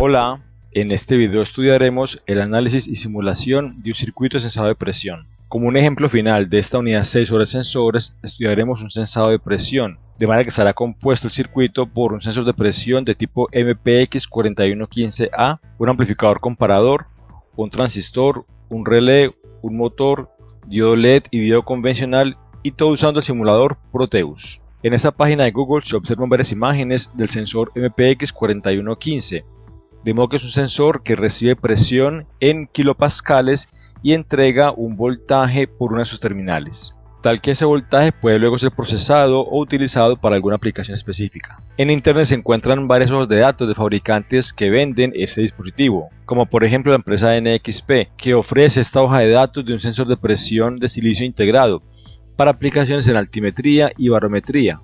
Hola, en este video estudiaremos el análisis y simulación de un circuito de sensado de presión. Como un ejemplo final de esta unidad 6 sobre sensores, estudiaremos un sensado de presión, de manera que estará compuesto el circuito por un sensor de presión de tipo MPX4115A, un amplificador comparador, un transistor, un relé, un motor, diodo LED y diodo convencional y todo usando el simulador Proteus. En esta página de Google se observan varias imágenes del sensor MPX4115, de modo que es un sensor que recibe presión en kilopascales y entrega un voltaje por una de sus terminales, tal que ese voltaje puede luego ser procesado o utilizado para alguna aplicación específica. En internet se encuentran varias hojas de datos de fabricantes que venden este dispositivo, como por ejemplo la empresa NXP, que ofrece esta hoja de datos de un sensor de presión de silicio integrado para aplicaciones en altimetría y barometría,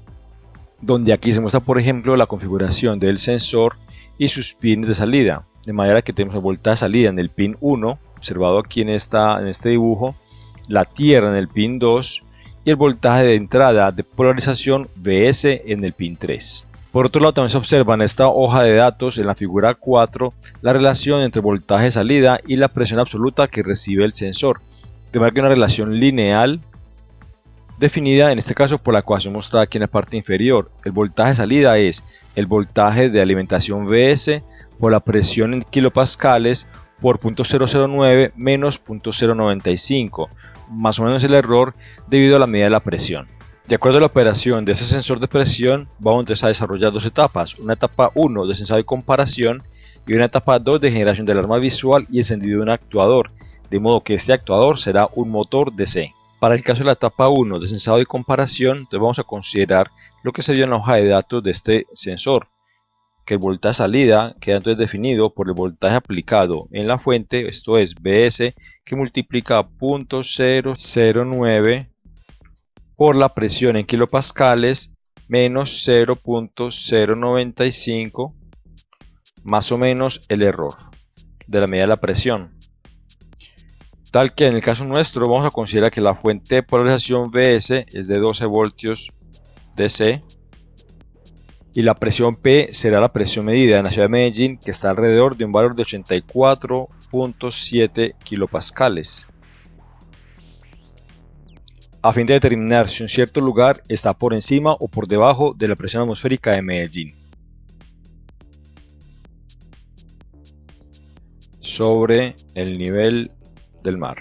donde aquí se muestra por ejemplo la configuración del sensor y sus pines de salida, de manera que tenemos el voltaje de salida en el pin 1, observado aquí en, esta, en este dibujo, la tierra en el pin 2 y el voltaje de entrada de polarización VS en el pin 3. Por otro lado también se observa en esta hoja de datos en la figura 4 la relación entre voltaje de salida y la presión absoluta que recibe el sensor, de manera que una relación lineal definida en este caso por la ecuación mostrada aquí en la parte inferior. El voltaje de salida es el voltaje de alimentación VS por la presión en kilopascales por 0.009 menos 0.095, más o menos el error debido a la medida de la presión. De acuerdo a la operación de ese sensor de presión, vamos a desarrollar dos etapas, una etapa 1 de sensado y comparación y una etapa 2 de generación del alarma visual y encendido de un actuador, de modo que este actuador será un motor DC. Para el caso de la etapa 1 de sensado y comparación, entonces vamos a considerar lo que se vio en la hoja de datos de este sensor, que el voltaje salida queda entonces definido por el voltaje aplicado en la fuente, esto es BS, que multiplica 0.009 por la presión en kilopascales menos 0.095 más o menos el error de la medida de la presión tal que en el caso nuestro vamos a considerar que la fuente de polarización VS es de 12 voltios DC y la presión P será la presión medida en la ciudad de Medellín que está alrededor de un valor de 84.7 kilopascales a fin de determinar si un cierto lugar está por encima o por debajo de la presión atmosférica de Medellín. Sobre el nivel del mar.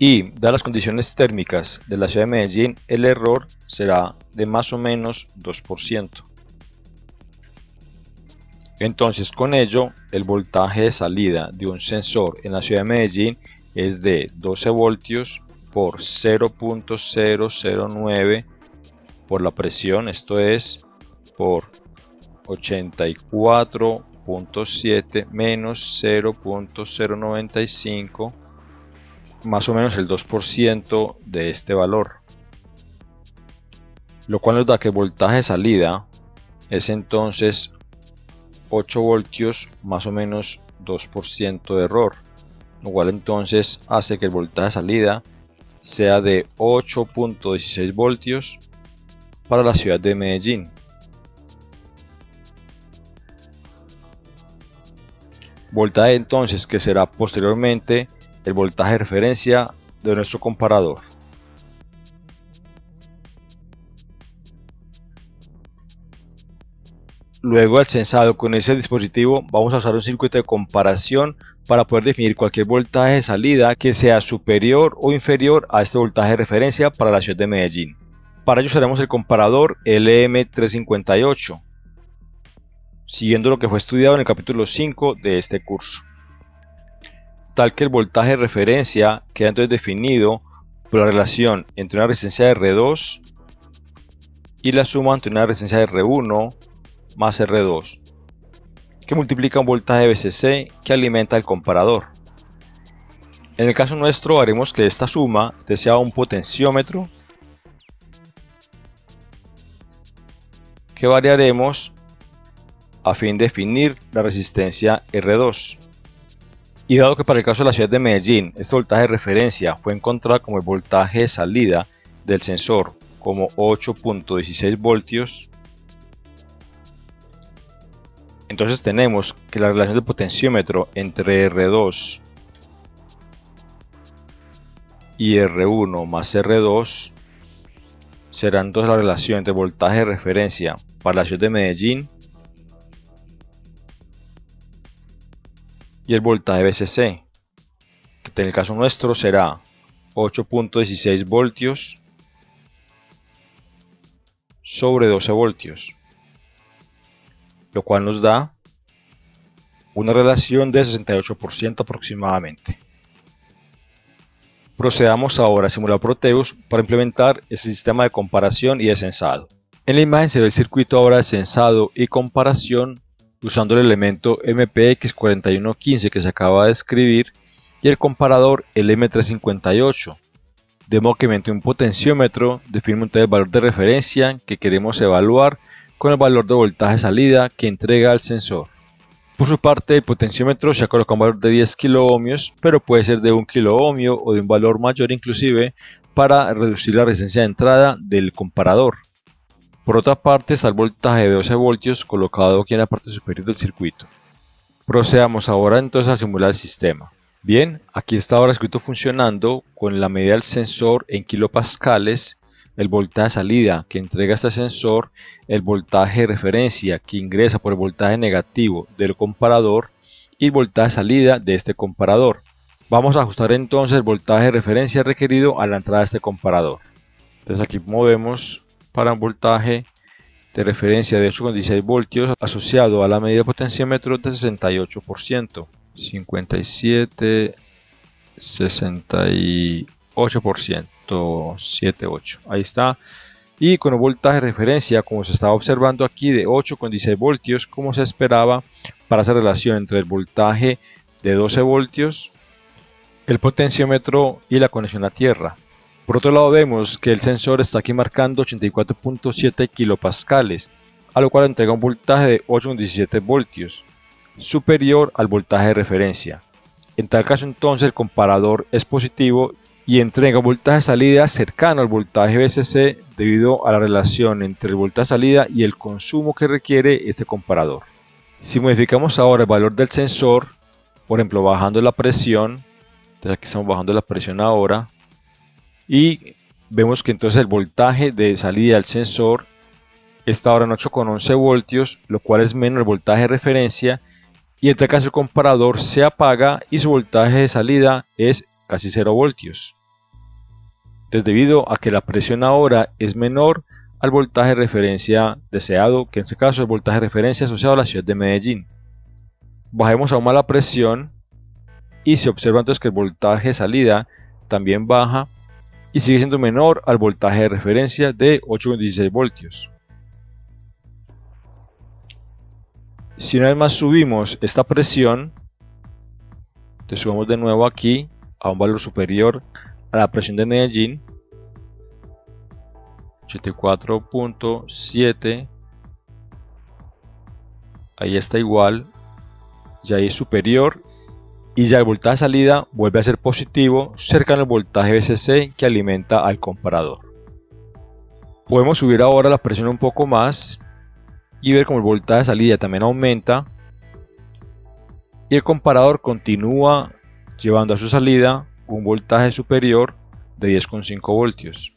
Y, dadas las condiciones térmicas de la ciudad de Medellín, el error será de más o menos 2%. Entonces, con ello, el voltaje de salida de un sensor en la ciudad de Medellín es de 12 voltios por 0.009 por la presión, esto es por 84 0.7 menos 0.095 más o menos el 2% de este valor. Lo cual nos da que el voltaje de salida es entonces 8 voltios más o menos 2% de error lo cual entonces hace que el voltaje de salida sea de 8.16 voltios para la ciudad de Medellín voltaje entonces que será posteriormente el voltaje de referencia de nuestro comparador. Luego al sensado con ese dispositivo vamos a usar un circuito de comparación para poder definir cualquier voltaje de salida que sea superior o inferior a este voltaje de referencia para la ciudad de Medellín. Para ello usaremos el comparador LM358 siguiendo lo que fue estudiado en el capítulo 5 de este curso. Tal que el voltaje de referencia queda entonces definido por la relación entre una resistencia de R2 y la suma entre una resistencia de R1 más R2, que multiplica un voltaje VCC que alimenta el comparador. En el caso nuestro haremos que esta suma sea un potenciómetro que variaremos a fin de definir la resistencia R2. Y dado que para el caso de la ciudad de Medellín este voltaje de referencia fue encontrado como el voltaje de salida del sensor como 8.16 voltios, Entonces tenemos que la relación del potenciómetro entre R2 y R1 más R2 será entonces la relación entre voltaje de referencia para la ciudad de Medellín y el voltaje BCC, que en el caso nuestro será 8.16 voltios sobre 12 voltios, lo cual nos da una relación de 68% aproximadamente. Procedamos ahora a simular Proteus para implementar ese sistema de comparación y de sensado. En la imagen se ve el circuito ahora de sensado y comparación usando el elemento MPX4115 que se acaba de escribir y el comparador LM358. De modo que mediante un potenciómetro definimos el valor de referencia que queremos evaluar con el valor de voltaje salida que entrega el sensor. Por su parte, el potenciómetro se ha colocado un valor de 10 kiloohmios, pero puede ser de 1 kiloohmio o de un valor mayor inclusive para reducir la resistencia de entrada del comparador. Por otra parte está el voltaje de 12 voltios colocado aquí en la parte superior del circuito. Procedamos ahora entonces a simular el sistema. Bien, aquí está ahora el circuito funcionando con la medida del sensor en kilopascales el voltaje de salida que entrega este sensor, el voltaje de referencia que ingresa por el voltaje negativo del comparador y el voltaje de salida de este comparador. Vamos a ajustar entonces el voltaje de referencia requerido a la entrada de este comparador. Entonces aquí movemos para un voltaje de referencia de 8,16 voltios asociado a la medida de potenciómetro de 68%. 57, 68%. 78 ahí está y con un voltaje de referencia como se estaba observando aquí de 8,16 voltios como se esperaba para esa relación entre el voltaje de 12 voltios el potenciómetro y la conexión a tierra por otro lado vemos que el sensor está aquí marcando 84.7 kilopascales a lo cual entrega un voltaje de 8,17 voltios superior al voltaje de referencia en tal caso entonces el comparador es positivo y entrega voltaje salida cercano al voltaje BCC debido a la relación entre el voltaje salida y el consumo que requiere este comparador. Si modificamos ahora el valor del sensor, por ejemplo bajando la presión, entonces aquí estamos bajando la presión ahora, y vemos que entonces el voltaje de salida del sensor está ahora en 8,11 voltios, lo cual es menos el voltaje de referencia, y en este caso el comparador se apaga y su voltaje de salida es casi 0 voltios. Entonces debido a que la presión ahora es menor al voltaje de referencia deseado, que en este caso es el voltaje de referencia asociado a la ciudad de Medellín. Bajemos aún más la presión y se observa entonces que el voltaje de salida también baja y sigue siendo menor al voltaje de referencia de 8,16 voltios. Si una vez más subimos esta presión, te subimos de nuevo aquí a un valor superior a la presión de Medellín 84.7 ahí está igual ya es superior y ya el voltaje de salida vuelve a ser positivo cercano al voltaje BCC que alimenta al comparador podemos subir ahora la presión un poco más y ver como el voltaje de salida también aumenta y el comparador continúa llevando a su salida un voltaje superior de 10,5 voltios.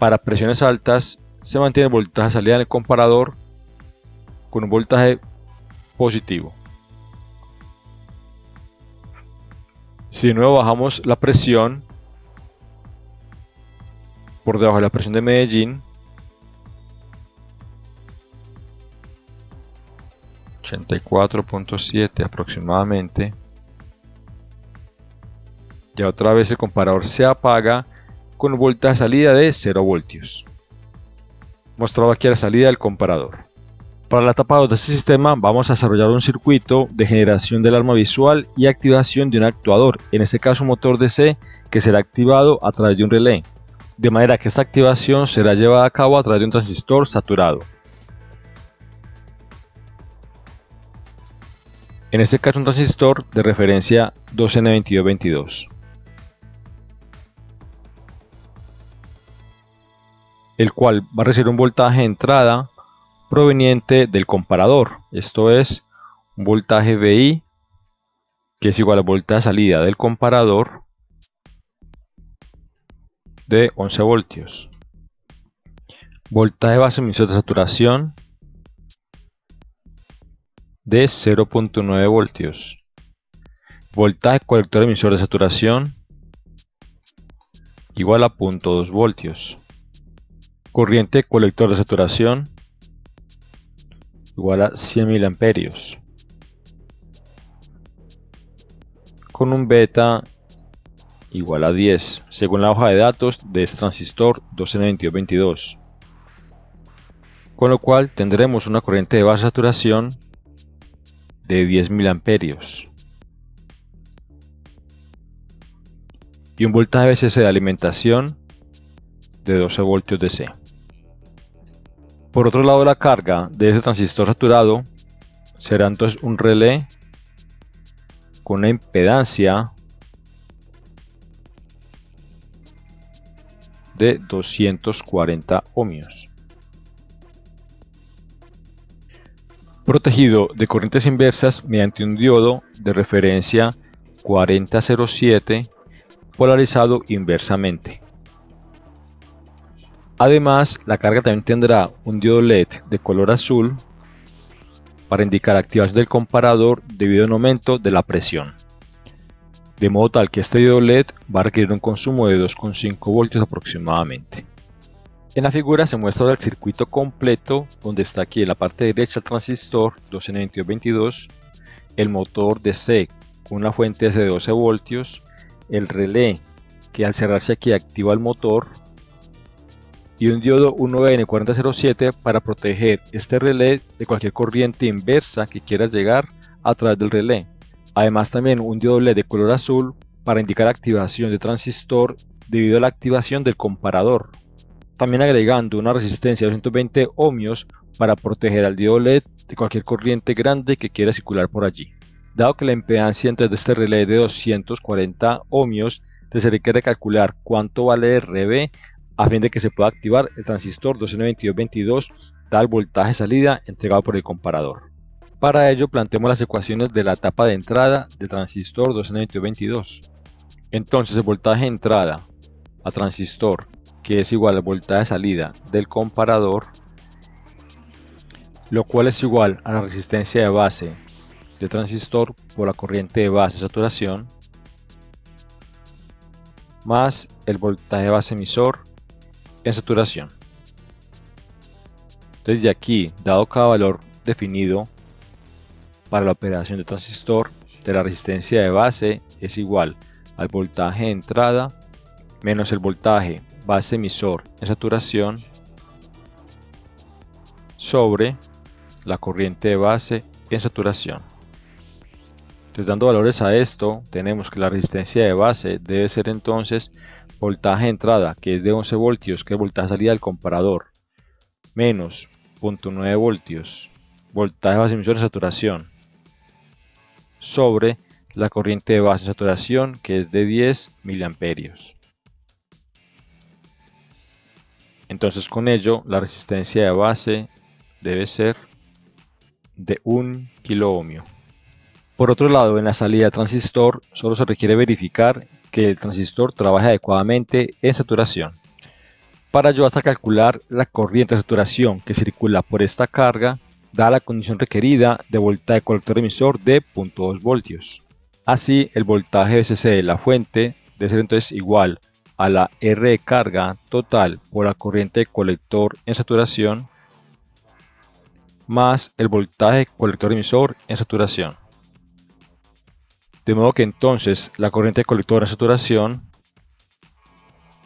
Para presiones altas se mantiene el voltaje de salida del comparador con un voltaje positivo. Si de nuevo bajamos la presión por debajo de la presión de Medellín, 84.7 aproximadamente, ya otra vez el comparador se apaga con voltaje de salida de 0 voltios. Mostrado aquí la salida del comparador. Para la etapa 2 de este sistema vamos a desarrollar un circuito de generación del alarma visual y activación de un actuador, en este caso un motor DC que será activado a través de un relé, de manera que esta activación será llevada a cabo a través de un transistor saturado. En este caso un transistor de referencia 2N2222. el cual va a recibir un voltaje de entrada proveniente del comparador, esto es un voltaje VI que es igual al voltaje de salida del comparador de 11 voltios. Voltaje base emisor de saturación de 0.9 voltios. Voltaje colector emisor de saturación igual a 0.2 voltios. Corriente colector de saturación igual a 100 miliamperios. Con un beta igual a 10, según la hoja de datos de este transistor 2N2222. Con lo cual tendremos una corriente de base saturación de 10 miliamperios. y un voltaje BCC de alimentación de 12 voltios DC. Por otro lado, la carga de ese transistor saturado será entonces un relé con una impedancia de 240 ohmios. Protegido de corrientes inversas mediante un diodo de referencia 4007 polarizado inversamente. Además, la carga también tendrá un diodo LED de color azul para indicar activación del comparador debido a un aumento de la presión. De modo tal que este diodo LED va a requerir un consumo de 2,5 voltios aproximadamente. En la figura se muestra el circuito completo donde está aquí en la parte derecha el transistor 2N2222, el motor DC con una fuente de 12 voltios, el relé que al cerrarse aquí activa el motor y un diodo 1N4007 para proteger este relé de cualquier corriente inversa que quiera llegar a través del relé. Además también un diodo LED de color azul para indicar activación de transistor debido a la activación del comparador. También agregando una resistencia de 220 ohmios para proteger al diodo LED de cualquier corriente grande que quiera circular por allí. Dado que la impedancia entre este relé de 240 ohmios, se requiere calcular cuánto vale RB a fin de que se pueda activar el transistor 2N2222 tal voltaje salida entregado por el comparador. Para ello planteemos las ecuaciones de la etapa de entrada del transistor 2N2222. Entonces el voltaje de entrada a transistor que es igual al voltaje de salida del comparador lo cual es igual a la resistencia de base de transistor por la corriente de base saturación más el voltaje base emisor en saturación. Desde aquí, dado cada valor definido para la operación de transistor de la resistencia de base es igual al voltaje de entrada menos el voltaje base emisor en saturación sobre la corriente de base en saturación. Entonces dando valores a esto, tenemos que la resistencia de base debe ser entonces voltaje de entrada, que es de 11 voltios, que es voltaje de salida del comparador, menos 0.9 voltios, voltaje base emisor de saturación, sobre la corriente de base de saturación, que es de 10 miliamperios. Entonces con ello, la resistencia de base debe ser de 1 kilo ohmio. Por otro lado, en la salida transistor solo se requiere verificar que el transistor trabaje adecuadamente en saturación. Para ello basta calcular la corriente de saturación que circula por esta carga, da la condición requerida de voltaje colector emisor de 0.2 voltios. Así, el voltaje VCC de la fuente debe ser entonces igual a la R de carga total por la corriente colector en saturación más el voltaje colector emisor en saturación. De modo que entonces la corriente colectora saturación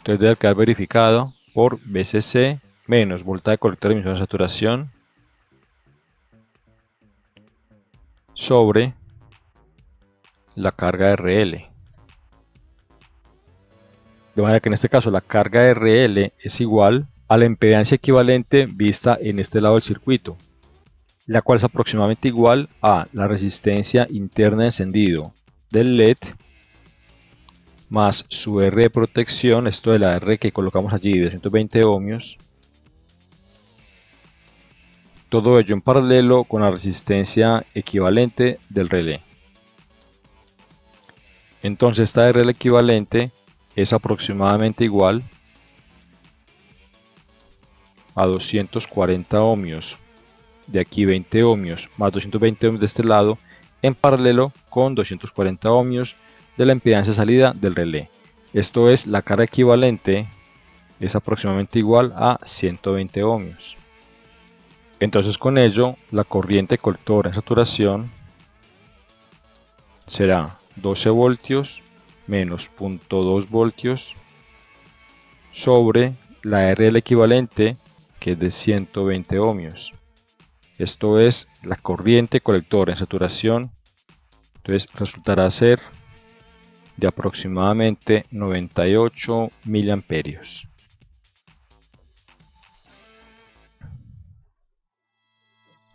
debe quedar verificado por BCC menos voltaje colector de emisión de saturación sobre la carga RL. De manera que en este caso la carga RL es igual a la impedancia equivalente vista en este lado del circuito, la cual es aproximadamente igual a la resistencia interna de encendido del LED más su R de protección, esto de la R que colocamos allí de 120 ohmios, Todo ello en paralelo con la resistencia equivalente del relé. Entonces esta RL equivalente es aproximadamente igual a 240 ohmios. De aquí 20 ohmios más 220 ohmios de este lado en paralelo con 240 ohmios de la impedancia salida del relé. Esto es la cara equivalente es aproximadamente igual a 120 ohmios. Entonces con ello la corriente colectora en saturación será 12 voltios menos 0.2 voltios sobre la RL equivalente que es de 120 ohmios. Esto es la corriente colectora en saturación. Entonces resultará ser de aproximadamente 98 miliamperios.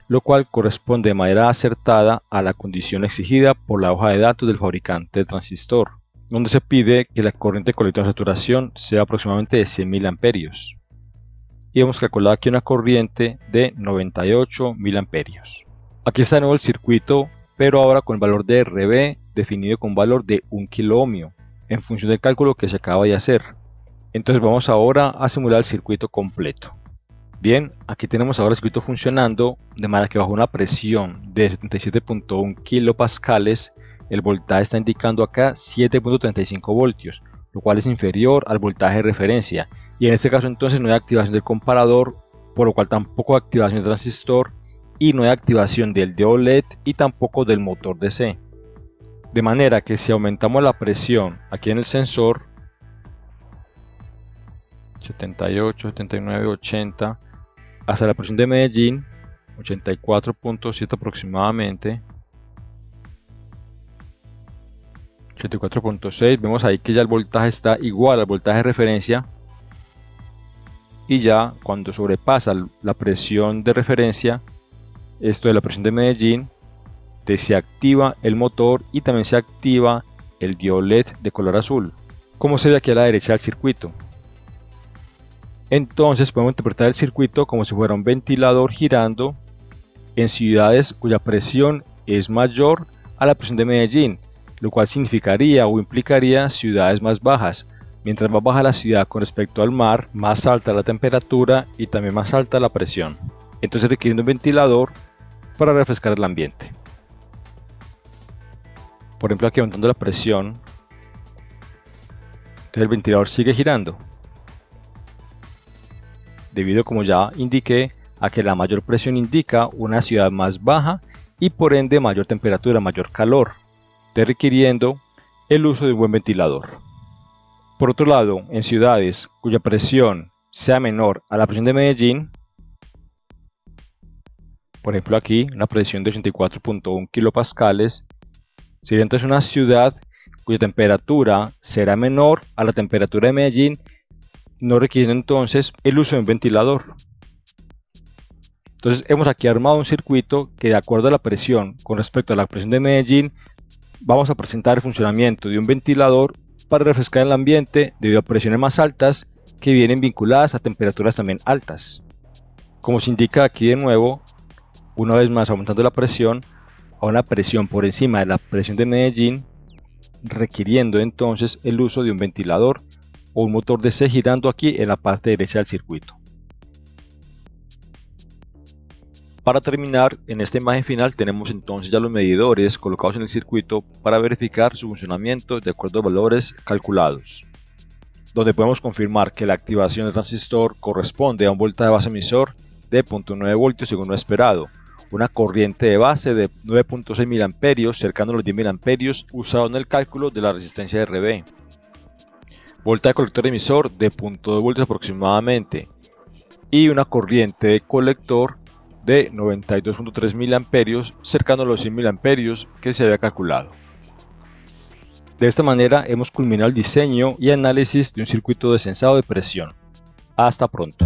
lo cual corresponde de manera acertada a la condición exigida por la hoja de datos del fabricante del transistor, donde se pide que la corriente colectora de saturación sea aproximadamente de 100 amperios. Y hemos calculado aquí una corriente de 98 amperios. Aquí está de nuevo el circuito, pero ahora con el valor de RB definido con valor de 1 kilo en función del cálculo que se acaba de hacer. Entonces vamos ahora a simular el circuito completo. Bien, aquí tenemos ahora el circuito funcionando de manera que bajo una presión de 77.1 kilopascales el voltaje está indicando acá 7.35 voltios, lo cual es inferior al voltaje de referencia y en este caso entonces no hay activación del comparador, por lo cual tampoco hay activación del transistor y no hay activación del diodo LED y tampoco del motor DC. De manera que si aumentamos la presión aquí en el sensor 78, 79, 80 hasta la presión de Medellín 84.7 aproximadamente 84.6 vemos ahí que ya el voltaje está igual al voltaje de referencia y ya cuando sobrepasa la presión de referencia esto de la presión de Medellín se activa el motor y también se activa el diodo LED de color azul como se ve aquí a la derecha del circuito entonces podemos interpretar el circuito como si fuera un ventilador girando en ciudades cuya presión es mayor a la presión de Medellín, lo cual significaría o implicaría ciudades más bajas. Mientras más baja la ciudad con respecto al mar, más alta la temperatura y también más alta la presión. Entonces requiere un ventilador para refrescar el ambiente. Por ejemplo aquí aumentando la presión, entonces el ventilador sigue girando debido como ya indiqué a que la mayor presión indica una ciudad más baja y por ende mayor temperatura, mayor calor, requiriendo el uso de un buen ventilador. Por otro lado, en ciudades cuya presión sea menor a la presión de Medellín, por ejemplo aquí una presión de 84.1 kilopascales, sería entonces una ciudad cuya temperatura será menor a la temperatura de Medellín no requiere entonces el uso de un ventilador. Entonces hemos aquí armado un circuito que de acuerdo a la presión con respecto a la presión de Medellín vamos a presentar el funcionamiento de un ventilador para refrescar el ambiente debido a presiones más altas que vienen vinculadas a temperaturas también altas. Como se indica aquí de nuevo, una vez más aumentando la presión a una presión por encima de la presión de Medellín, requiriendo entonces el uso de un ventilador o un motor DC girando aquí en la parte derecha del circuito. Para terminar, en esta imagen final tenemos entonces ya los medidores colocados en el circuito para verificar su funcionamiento de acuerdo a valores calculados, donde podemos confirmar que la activación del transistor corresponde a un voltaje de base emisor de 0.9 voltios según lo esperado, una corriente de base de 9.6 mA cercano a los 10 mA usado en el cálculo de la resistencia de RB, voltaje colector emisor de 0.2 voltios aproximadamente y una corriente de colector de 92.3 mA cercano a los 100 mA que se había calculado. De esta manera hemos culminado el diseño y análisis de un circuito de sensado de presión. Hasta pronto.